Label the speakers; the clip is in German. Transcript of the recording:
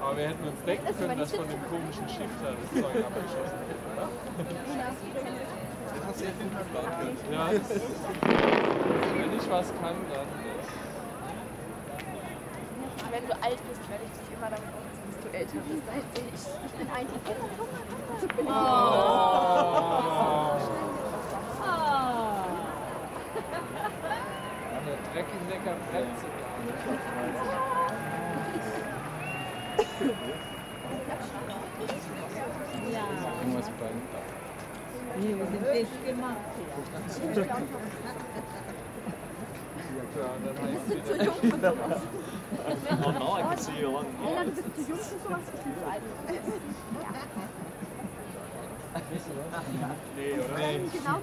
Speaker 1: Aber wir hätten uns denken können, dass von dem komischen Schiff da das Zeug abgeschossen wird, oder? Ja, das ist, wenn ich was kann, dann das.
Speaker 2: Wenn du alt bist, werde ich dich immer damit aufziehen, dass du älter bist als ich. Ich bin eigentlich immer
Speaker 1: Der Dreckiglecker brennt sich
Speaker 3: Irgendwas beim
Speaker 4: Nee, wir sind echt gemacht.
Speaker 1: Ja, dann heißt es wieder.
Speaker 5: Oh no, I can see you along.
Speaker 2: Ella, du bist zu jung für sowas.
Speaker 5: Nee, oder?
Speaker 1: Nee.
Speaker 2: Genau.